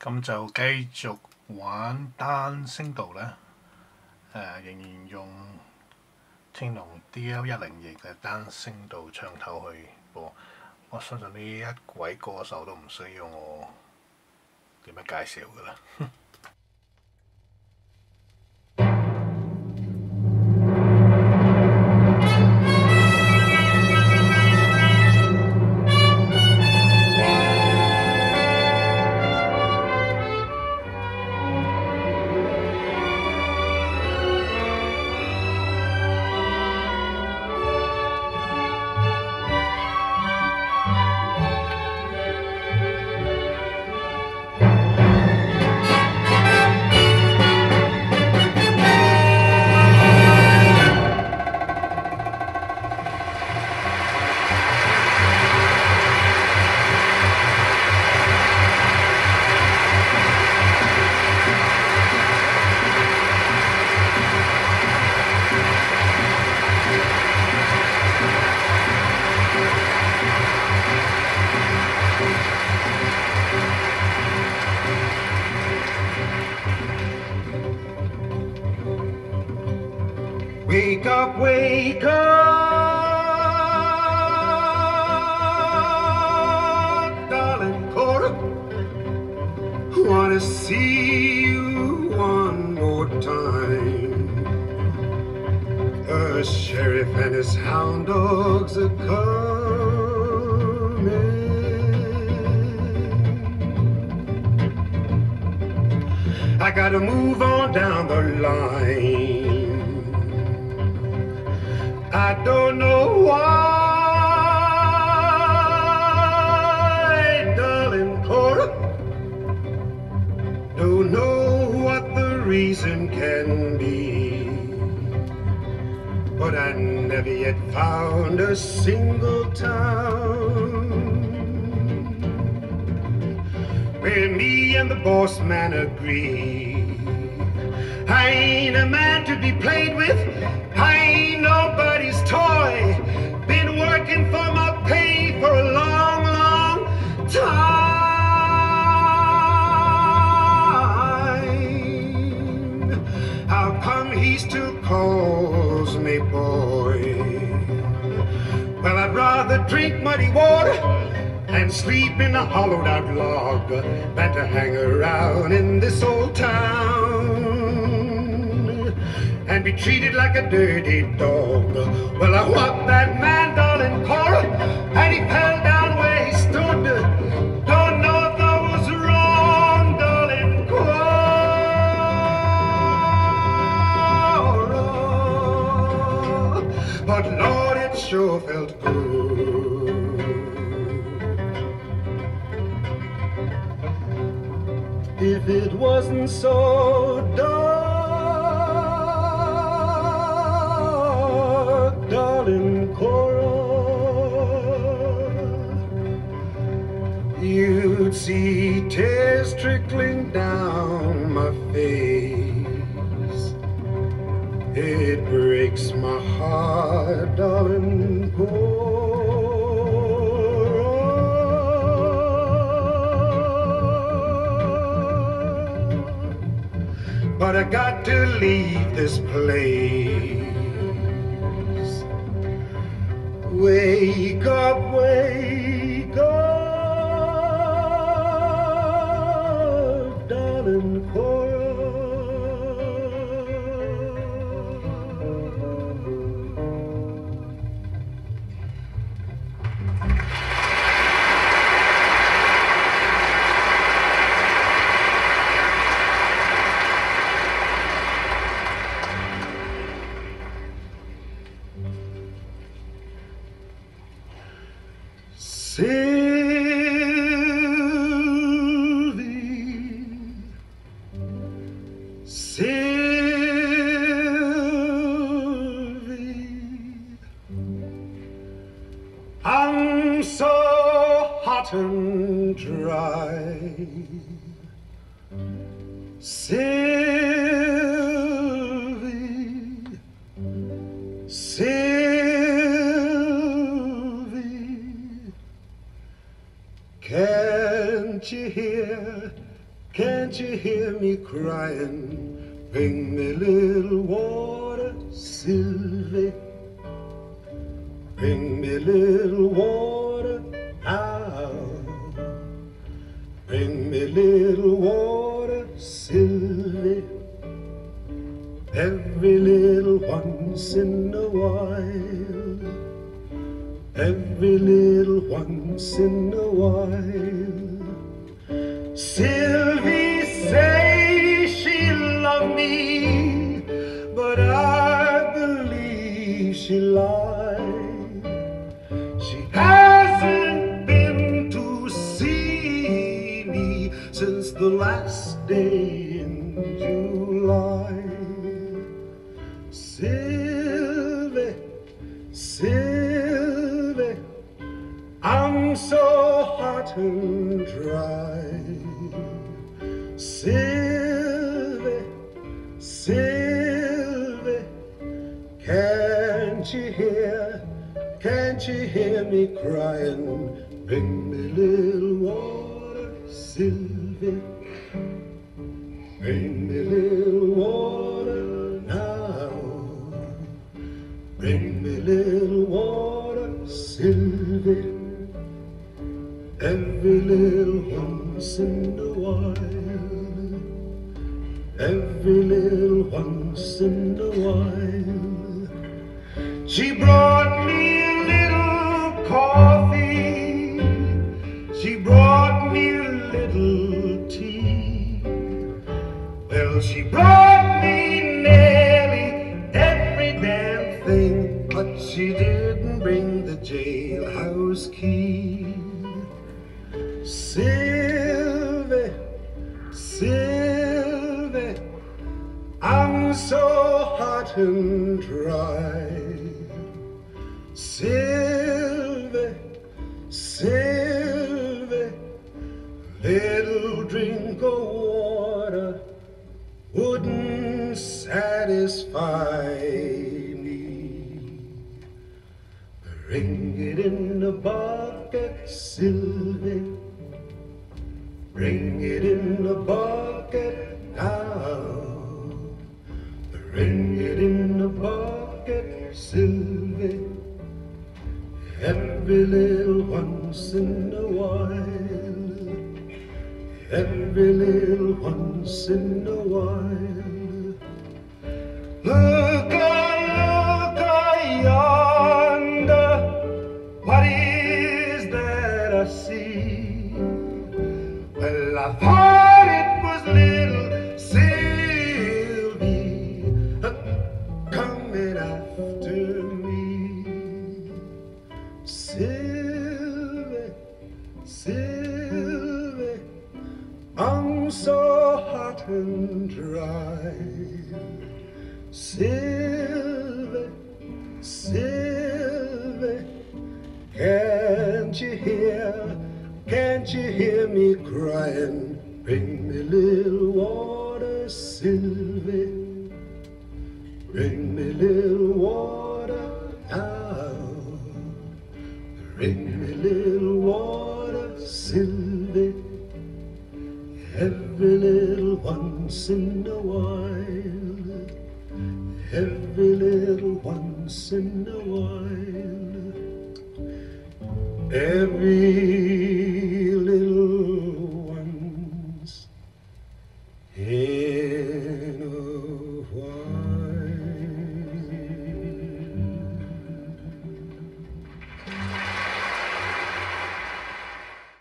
咁就繼續玩單聲道咧，誒、仍然用青龍 D.L 一零二嘅單聲道唱頭去播。我相信呢一位歌手都唔需要我點樣介紹㗎啦。 see you one more time. The sheriff and his hound dogs are coming. I gotta move on down the line. I don't know why, Don't know what the reason can be. But I never yet found a single town where me and the boss man agree. I ain't a man to be played with. I ain't nobody's toy. Been working for my he still calls me boy? Well, I'd rather drink muddy water and sleep in a hollowed out log than to hang around in this old town and be treated like a dirty dog. Well, I whopped If it wasn't so dark, darling Cora, you'd see tears trickling down my face. It breaks my heart, darling Cora. But I got to leave this place. Wake up, wake up, darling Cora. Sylvie, Sylvie, I'm so hot and dry. Sylvie, can't you hear Can't you hear me crying? Bring me little water, Sylvie. Bring me little water now. Bring me little water, Sylvie. Every little once in a while. Every little once in a while. Sylvie say she love me, but I believe she lied. She hasn't been to see me since the last day in July. Sylvie, can't you hear, can't you hear me crying? Bring me little water, Sylvie. Bring me little water now. Bring me little water, Sylvie. Every little once in a She brought me a little coffee. She brought me a little tea. Well, she brought me nearly every damn thing, but she didn't bring the jailhouse key. Sylvie, Sylvie, I'm so hot and little drink of water wouldn't satisfy me. Bring it in a bucket, Sylvie. Bring it in a bucket now. Bring it in a bucket, Sylvie. Every little once in Little once in Bring me little water, Sylvie. Every little once in a while. Every little once in a while. Every